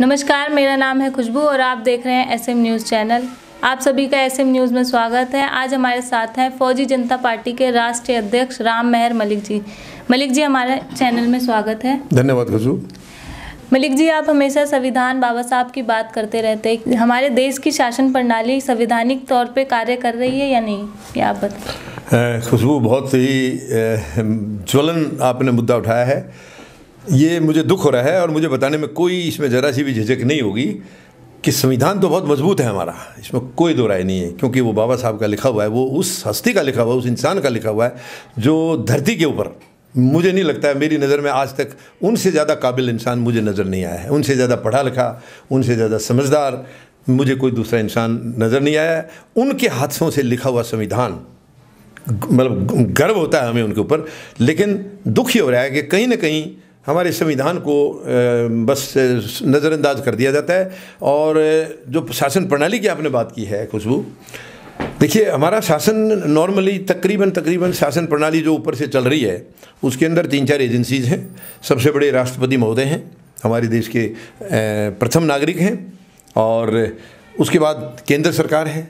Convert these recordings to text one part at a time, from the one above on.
नमस्कार मेरा नाम है खुशबू और आप देख रहे हैं एसएम न्यूज़ चैनल आप सभी का एसएम न्यूज़ में स्वागत है। आज हमारे साथ हैं फौजी जनता पार्टी के राष्ट्रीय अध्यक्ष राम मेहर मलिक जी। मलिक जी हमारे चैनल में स्वागत है। धन्यवाद खुशबू। मलिक जी आप हमेशा संविधान बाबा साहब की बात करते रहते हैं। हमारे देश की शासन प्रणाली संवैधानिक तौर पर कार्य कर रही है या नहीं? ये आप बताएँ खुशबू बहुत ही ज्वलन आपने मुद्दा उठाया है। ये मुझे दुख हो रहा है और मुझे बताने में कोई इसमें ज़रा सी भी झिझक नहीं होगी कि संविधान तो बहुत मज़बूत है हमारा। इसमें कोई दो राय नहीं है, क्योंकि वो बाबा साहब का लिखा हुआ है, वो उस हस्ती का लिखा हुआ है, उस इंसान का लिखा हुआ है, जो धरती के ऊपर। मुझे नहीं लगता है, मेरी नज़र में आज तक उनसे ज़्यादा काबिल इंसान मुझे नज़र नहीं आया है। उनसे ज़्यादा पढ़ा लिखा, उनसे ज़्यादा समझदार मुझे कोई दूसरा इंसान नज़र नहीं आया है। उनके हाथों से लिखा हुआ संविधान मतलब गर्व होता है हमें उनके ऊपर, लेकिन दुख ये हो रहा है कि कहीं ना कहीं हमारे संविधान को बस नज़रअंदाज कर दिया जाता है। और जो शासन प्रणाली की आपने बात की है, खुशबू, देखिए, हमारा शासन नॉर्मली तकरीबन तकरीबन शासन प्रणाली जो ऊपर से चल रही है, उसके अंदर तीन चार एजेंसीज हैं। सबसे बड़े राष्ट्रपति महोदय हैं, हमारे देश के प्रथम नागरिक हैं। और उसके बाद केंद्र सरकार है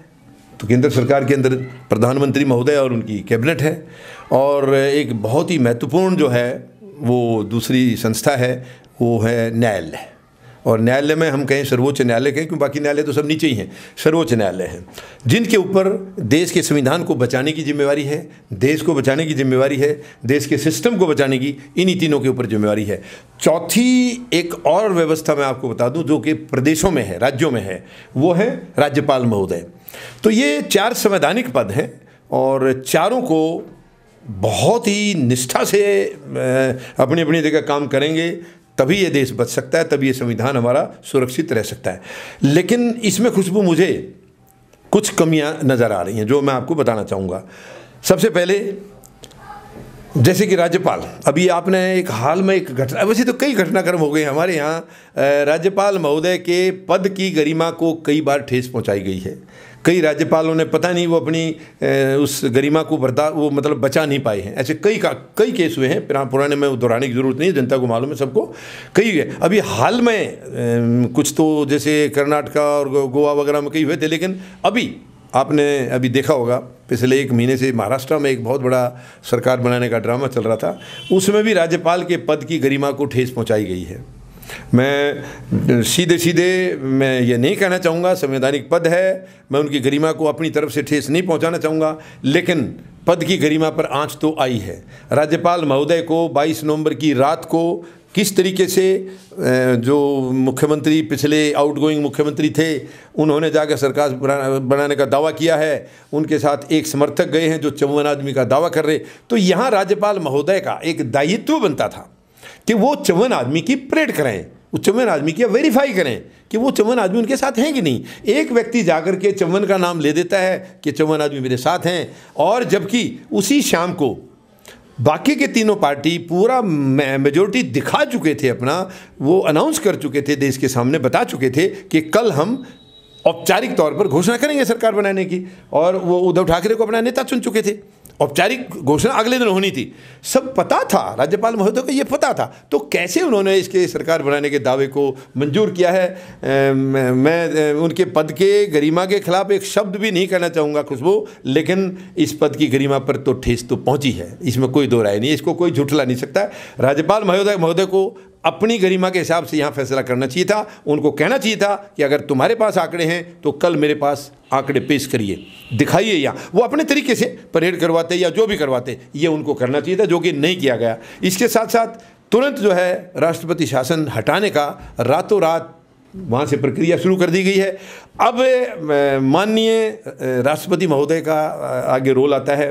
तो केंद्र सरकार के अंदर प्रधानमंत्री महोदय और उनकी कैबिनेट है। और एक बहुत ही महत्वपूर्ण जो है वो दूसरी संस्था है, वो है न्यायालय। और न्यायालय में हम कहें सर्वोच्च न्यायालय कहें, क्योंकि बाकी न्यायालय तो सब नीचे ही हैं, सर्वोच्च न्यायालय है। जिनके ऊपर देश के संविधान को बचाने की जिम्मेवारी है, देश को बचाने की जिम्मेवारी है, देश के सिस्टम को बचाने की इन्हीं तीनों के ऊपर जिम्मेवारी है। चौथी एक और व्यवस्था मैं आपको बता दूँ, जो कि प्रदेशों में है, राज्यों में है, वो है राज्यपाल महोदय। तो ये चार संवैधानिक पद हैं और चारों को बहुत ही निष्ठा से अपनी अपनी जगह काम करेंगे, तभी ये देश बच सकता है, तभी ये संविधान हमारा सुरक्षित रह सकता है। लेकिन इसमें खुशबू मुझे कुछ कमियाँ नज़र आ रही हैं, जो मैं आपको बताना चाहूँगा। सबसे पहले, जैसे कि राज्यपाल, अभी आपने एक हाल में एक घटना, वैसे तो कई घटनाक्रम हो गए हमारे यहाँ राज्यपाल महोदय के पद की गरिमा को कई बार ठेस पहुँचाई गई है। कई राज्यपालों ने पता नहीं वो अपनी उस गरिमा को बर्दा वो मतलब बचा नहीं पाए हैं। ऐसे कई का, कई केस हुए हैं, पुरा- पुराने में दोहराने की ज़रूरत नहीं है जनता को मालूम है सबको। कई हुए, अभी हाल में कुछ तो जैसे कर्नाटका और गोवा वगैरह में कई हुए थे, लेकिन अभी आपने अभी देखा होगा, पिछले एक महीने से महाराष्ट्र में एक बहुत बड़ा सरकार बनाने का ड्रामा चल रहा था, उसमें भी राज्यपाल के पद की गरिमा को ठेस पहुँचाई गई है। मैं, सीधे सीधे मैं ये नहीं कहना चाहूँगा, संवैधानिक पद है, मैं उनकी गरिमा को अपनी तरफ़ से ठेस नहीं पहुँचाना चाहूँगा, लेकिन पद की गरिमा पर आँच तो आई है। राज्यपाल महोदय को 22 नवंबर की रात को किस तरीके से जो मुख्यमंत्री, पिछले आउटगोइंग मुख्यमंत्री थे, उन्होंने जाकर सरकार बनाने का दावा किया है, उनके साथ एक समर्थक गए हैं जो चौवन आदमी का दावा कर रहे तो यहाँ राज्यपाल महोदय का एक दायित्व बनता था। कि वो चौवन आदमी की परेड करें, उस चौवन आदमी की वेरीफाई करें कि वो चौवन आदमी उनके साथ हैं कि नहीं। एक व्यक्ति जाकर के चौवन का नाम ले देता है कि चौवन आदमी मेरे साथ हैं, और जबकि उसी शाम को बाकी के तीनों पार्टी पूरा मेजोरिटी दिखा चुके थे अपना, वो अनाउंस कर चुके थे देश के सामने, बता चुके थे कि कल हम औपचारिक तौर पर घोषणा करेंगे सरकार बनाने की, और वो उद्धव ठाकरे को अपना नेता चुन चुके थे। औपचारिक घोषणा अगले दिन होनी थी। सब पता था राज्यपाल महोदय को ये पता था। तो कैसे उन्होंने इसके सरकार बनाने के दावे को मंजूर किया है? अ, मैं उनके पद के गरिमा के खिलाफ एक शब्द भी नहीं कहना चाहूँगा खुशबू लेकिन इस पद की गरिमा पर तो ठेस तो पहुँची है। इसमें कोई दो राय नहीं इसको कोई झुठला नहीं सकता। राज्यपाल महोदय महोदय को अपनी गरिमा के हिसाब से यहाँ फैसला करना चाहिए था। उनको कहना चाहिए था कि अगर तुम्हारे पास आंकड़े हैं तो कल मेरे पास आंकड़े पेश करिए। दिखाइए यहाँ। वो अपने तरीके से परेड करवाते या जो भी करवाते, ये उनको करना चाहिए था, जो कि नहीं किया गया। इसके साथ साथ तुरंत जो है राष्ट्रपति शासन हटाने का रातों रात वहाँ से प्रक्रिया शुरू कर दी गई है। अब माननीय राष्ट्रपति महोदय का आगे रोल आता है।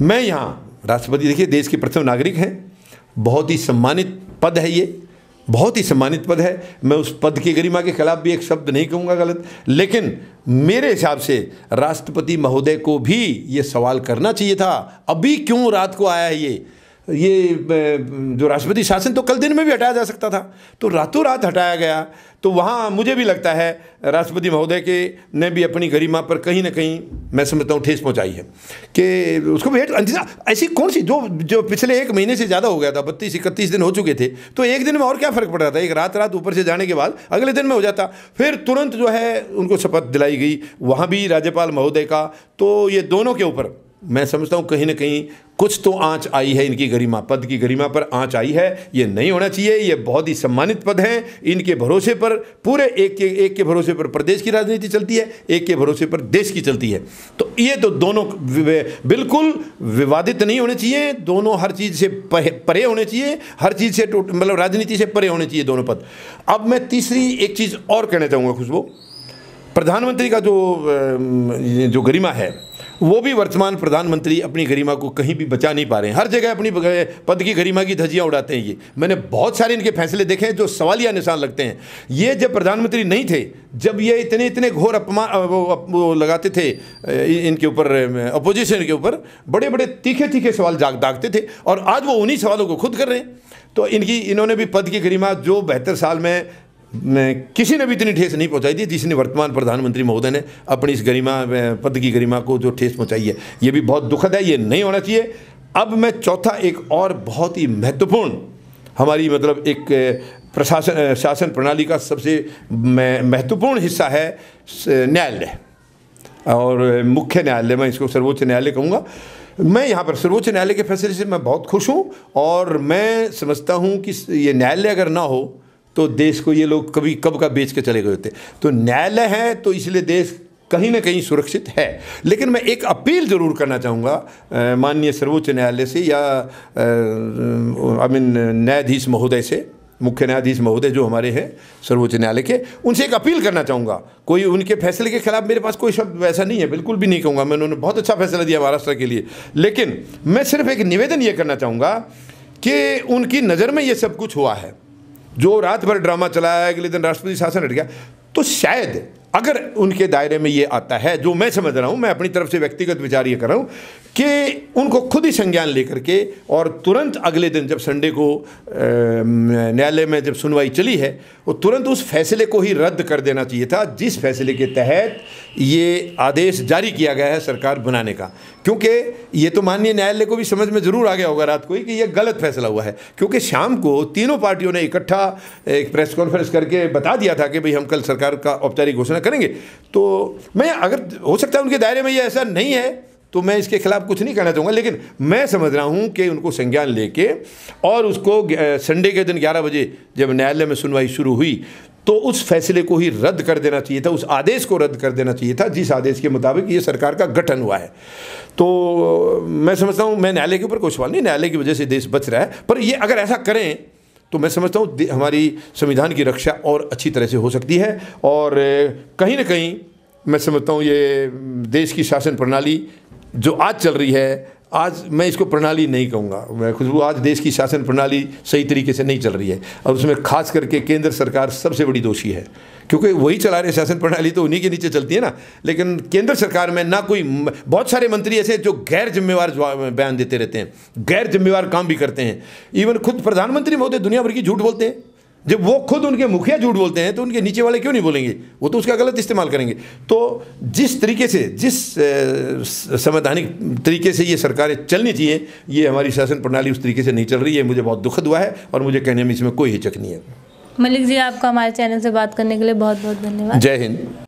मैं यहाँ, राष्ट्रपति देखिए, देश के प्रथम नागरिक हैं। बहुत ही सम्मानित पद है ये। बहुत ही सम्मानित पद है। मैं उस पद की गरिमा के खिलाफ भी एक शब्द नहीं कहूँगा गलत। लेकिन मेरे हिसाब से राष्ट्रपति महोदय को भी ये सवाल करना चाहिए था। अभी क्यों रात को आया है ये? ये जो राष्ट्रपति शासन तो कल दिन में भी हटाया जा सकता था। तो रातों रात हटाया गया। तो वहाँ मुझे भी लगता है, राष्ट्रपति महोदय के ने भी अपनी गरिमा पर कहीं ना कहीं मैं समझता हूँ ठेस पहुँचाई है कि उसको वेट ऐसी कौन सी, जो जो पिछले एक महीने से ज़्यादा हो गया था, बत्तीस, इकतीस दिन हो चुके थे तो एक दिन में और क्या फ़र्क पड़ रहा था? एक रात रात ऊपर से जाने के बाद अगले दिन में हो जाता। फिर तुरंत जो है उनको शपथ दिलाई गई। वहाँ भी राज्यपाल महोदय का तो ये दोनों के ऊपर मैं समझता हूँ कहीं ना कहीं कुछ तो आँच आई है इनकी गरिमा, पद की गरिमा पर आँच आई है। ये नहीं होना चाहिए, ये बहुत ही सम्मानित पद हैं। इनके भरोसे पर, पूरे एक के एक के भरोसे पर प्रदेश की राजनीति चलती है, एक के भरोसे पर देश की चलती है। तो ये तो दोनों बिल्कुल विवादित नहीं होने चाहिए, दोनों हर चीज़ से परे होने चाहिए, हर चीज़ से मतलब राजनीति से परे होने चाहिए दोनों पद। अब मैं तीसरी एक चीज़ और कहना चाहूँगा खुशबू। प्रधानमंत्री का जो जो गरिमा है, वो भी वर्तमान प्रधानमंत्री अपनी गरिमा को कहीं भी बचा नहीं पा रहे हैं। हर जगह अपनी पद की गरिमा की धजियाँ उड़ाते हैं ये। मैंने बहुत सारे इनके फैसले देखे हैं जो सवालिया निशान लगते हैं। ये जब प्रधानमंत्री नहीं थे, जब ये इतने इतने घोर अपमान लगाते थे इनके ऊपर अपोजिशन के ऊपर बड़े बड़े तीखे तीखे सवाल जाग, दागते थे और आज वो उन्हीं सवालों को खुद कर रहे हैं। तो इनकी, इन्होंने भी पद की गरिमा, जो बेहतर साल में किसी ने भी इतनी ठेस नहीं पहुंचाई थी जिसने वर्तमान प्रधानमंत्री महोदय ने अपनी इस गरिमा पद की गरिमा को जो ठेस पहुंचाई है, ये भी बहुत दुखद है, ये नहीं होना चाहिए। अब मैं चौथा एक और बहुत ही महत्वपूर्ण हमारी मतलब एक प्रशासन शासन प्रणाली का सबसे महत्वपूर्ण हिस्सा है न्यायालय। और मुख्य न्यायालय, मैं इसको सर्वोच्च न्यायालय कहूँगा। मैं यहाँ पर सर्वोच्च न्यायालय के फैसले से मैं बहुत खुश हूँ और मैं समझता हूँ कि ये न्यायालय अगर ना हो तो देश को ये लोग कभी कब का बेच के चले गए होते? तो न्यायालय है तो इसलिए देश कहीं ना कहीं सुरक्षित है। लेकिन मैं एक अपील ज़रूर करना चाहूँगा माननीय सर्वोच्च न्यायालय से या आई मीन न्यायाधीश महोदय से, मुख्य न्यायाधीश महोदय जो हमारे हैं, सर्वोच्च न्यायालय के, उनसे एक अपील करना चाहूँगा। कोई उनके फैसले के खिलाफ मेरे पास कोई शब्द वैसा नहीं है, बिल्कुल भी नहीं कहूँगा। मैंने उन्होंने बहुत अच्छा फैसला दिया महाराष्ट्र के लिए। लेकिन मैं सिर्फ़ एक निवेदन ये करना चाहूँगा कि उनकी नज़र में ये सब कुछ हुआ है। जो रात भर ड्रामा चलाया अगले दिन राष्ट्रपति शासन हट गया। तो शायद अगर उनके दायरे में ये आता है, जो मैं समझ रहा हूँ, मैं अपनी तरफ़ से व्यक्तिगत विचार ये कर रहा हूँ कि उनको खुद ही संज्ञान लेकर के और तुरंत अगले दिन जब संडे को न्यायालय में जब सुनवाई चली है, वो तुरंत उस फैसले को ही रद्द कर देना चाहिए था, जिस फैसले के तहत ये आदेश जारी किया गया है सरकार बनाने का। क्योंकि ये तो माननीय न्यायालय को भी समझ में ज़रूर आ गया होगा रात को ही कि यह गलत फैसला हुआ है। क्योंकि शाम को तीनों पार्टियों ने इकट्ठा एक प्रेस कॉन्फ्रेंस करके बता दिया था कि भाई हम कल सरकार का औपचारिक घोषणा करेंगे। तो मैं अगर हो सकता है उनके दायरे में ये ऐसा नहीं है तो मैं इसके खिलाफ कुछ नहीं कहना चाहूँगा, लेकिन मैं समझ रहा हूँ कि उनको संज्ञान लेके और उसको संडे के दिन 11 बजे जब न्यायालय में सुनवाई शुरू हुई तो उस फैसले को ही रद्द कर देना चाहिए था, उस आदेश को रद्द कर देना चाहिए था, जिस आदेश के मुताबिक ये सरकार का गठन हुआ है। तो मैं समझता हूँ, मैं न्यायालय के ऊपर कोई सवाल नहीं, न्यायालय की वजह से देश बच रहा है, पर ये अगर ऐसा करें तो मैं समझता हूँ हमारी संविधान की रक्षा और अच्छी तरह से हो सकती है। और कहीं ना कहीं मैं समझता हूँ ये देश की शासन प्रणाली जो आज चल रही है आज मैं इसको प्रणाली नहीं कहूँगा। मैं खुशबू आज देश की शासन प्रणाली सही तरीके से नहीं चल रही है। और उसमें खास करके केंद्र सरकार सबसे बड़ी दोषी है। क्योंकि वही चला रहे शासन प्रणाली तो उन्हीं के नीचे चलती है ना। लेकिन केंद्र सरकार में ना कोई बहुत सारे मंत्री ऐसे जो गैर जिम्मेवार बयान देते रहते हैं। गैर जिम्मेवार काम भी करते हैं। इवन खुद प्रधानमंत्री महोदय दुनिया भर की झूठ बोलते हैं। जब वो खुद उनके मुखिया झूठ बोलते हैं तो उनके नीचे वाले क्यों नहीं बोलेंगे? वो तो उसका गलत इस्तेमाल करेंगे। तो जिस तरीके से जिस संवैधानिक तरीके से ये सरकारें चलनी चाहिए ये हमारी शासन प्रणाली उस तरीके से नहीं चल रही है। मुझे बहुत दुखद हुआ है और मुझे कहने में इसमें कोई हिचक नहीं है। मलिक जी आपका हमारे चैनल से बात करने के लिए बहुत बहुत धन्यवाद। जय हिंद।